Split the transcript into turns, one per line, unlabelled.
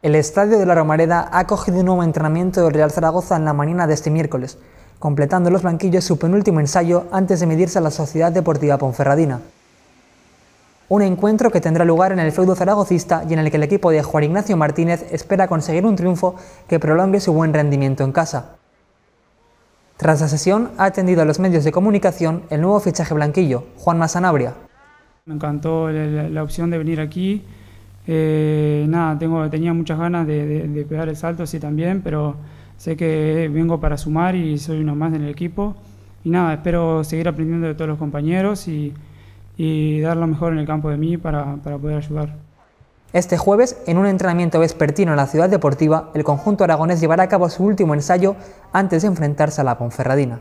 El estadio de la Romareda ha acogido un nuevo entrenamiento del Real Zaragoza en la mañana de este miércoles, completando los blanquillos su penúltimo ensayo antes de medirse a la Sociedad Deportiva Ponferradina. Un encuentro que tendrá lugar en el feudo zaragocista y en el que el equipo de Juan Ignacio Martínez espera conseguir un triunfo que prolongue su buen rendimiento en casa. Tras la sesión ha atendido a los medios de comunicación el nuevo fichaje blanquillo, Juan Masanabria.
Me encantó la opción de venir aquí eh, nada, tengo, tenía muchas ganas de, pegar el salto, sí también, pero sé que vengo para sumar y soy uno más en el equipo. Y nada, espero seguir aprendiendo de todos los compañeros y, dar lo mejor en el campo de mí para, para poder ayudar.
Este jueves, en un entrenamiento vespertino en la ciudad deportiva, el conjunto aragonés llevará a cabo su último ensayo antes de enfrentarse a la Ponferradina.